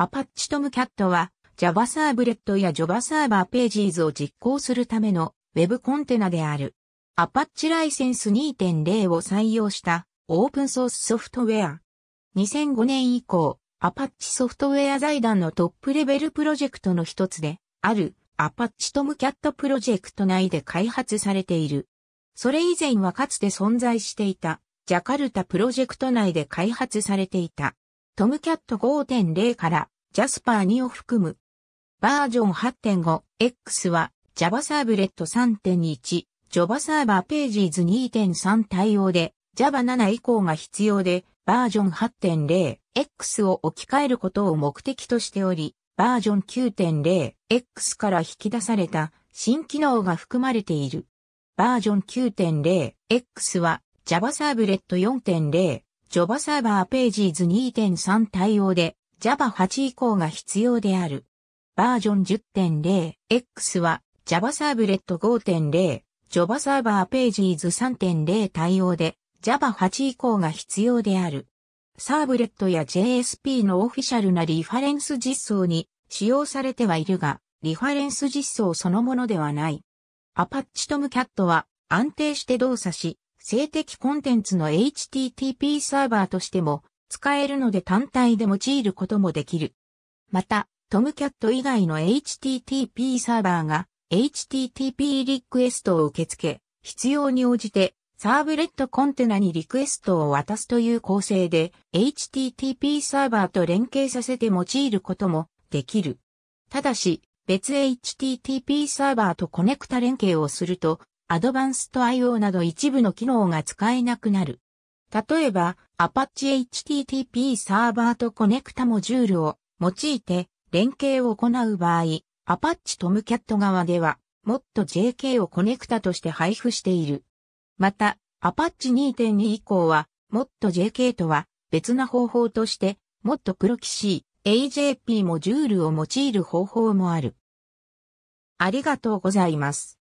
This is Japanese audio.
Apache Tomcat は Java サーブレットや Java サーバーページーズを実行するための Web コンテナである。Apache ライセンス2.0を採用したオープンソースソフトウェア。2005年以降、Apache ソフトウェア財団のトップレベルプロジェクトの一つで、ある Apache Tomcat プロジェクト内で開発されている。それ以前はかつて存在していたジャカルタプロジェクト内で開発されていたトムキャット5.0からジャスパー2を含む。バージョン 8.5X は Java サーブレット3.1 Java サーバーページーズ2.3対応で。Java 7以降が必要で。バージョン 8.0X を置き換えることを目的としており。バージョン 9.0X から引き出された。新機能が含まれている。バージョン 9.0X は Java サーブレット4.0、Java サーバーページーズ2.3対応で。Java 8以降が必要である。バージョン 10.0X は Java サーブレット5.0、Java サーバーページーズ3.0対応で Java 8以降が必要である。サーブレットや JSP のオフィシャルなリファレンス実装に使用されてはいるが、リファレンス実装そのものではない。アパッチトムキャットは安定して動作し、静的コンテンツの HTTP サーバーとしても使えるので単体で用いることもできる。また、トムキャット以外の HTTP サーバーが HTTP リクエストを受け付け、必要に応じてサーブレットコンテナにリクエストを渡すという構成で HTTP サーバーと連携させて用いることもできる。ただし、別 HTTP サーバーとコネクタ連携をすると、アドバンスト IO など一部の機能が使えなくなる。例えば、Apache HTTP サーバーとコネクタモジュールを用いて連携を行う場合、Apache Tomcat 側では、もっと JK をコネクタとして配布している。また、アパッチ2.2以降は、もっと JK とは別な方法として、もっとプロキシー、AJP モジュールを用いる方法もある。ありがとうございます。